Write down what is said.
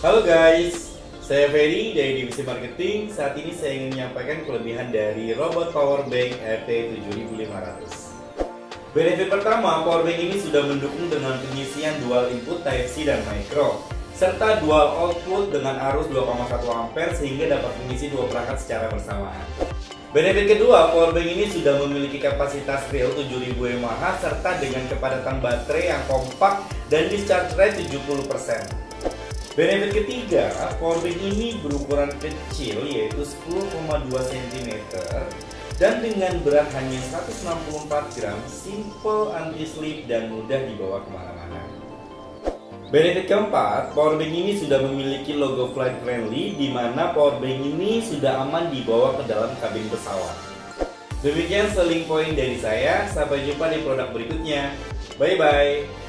Halo guys, saya Ferry dari Divisi Marketing. Saat ini saya ingin menyampaikan kelebihan dari robot power bank RT7500. Benefit pertama, power bank ini sudah mendukung dengan pengisian dual input Type-C dan micro serta dual output dengan arus 2,1 ampere sehingga dapat mengisi dua perangkat secara bersamaan. Benefit kedua, powerbank ini sudah memiliki kapasitas real 7000 mAh serta dengan kepadatan baterai yang kompak dan discharge rate 70%. Benefit ketiga, powerbank ini berukuran kecil yaitu 10,2 cm dan dengan berat hanya 164 gram, simple anti-slip dan mudah dibawa ke mana-mana. Benefit keempat, powerbank ini sudah memiliki logo flight friendly di mana powerbank ini sudah aman dibawa ke dalam kabin pesawat. Demikian selling point dari saya, sampai jumpa di produk berikutnya. Bye bye.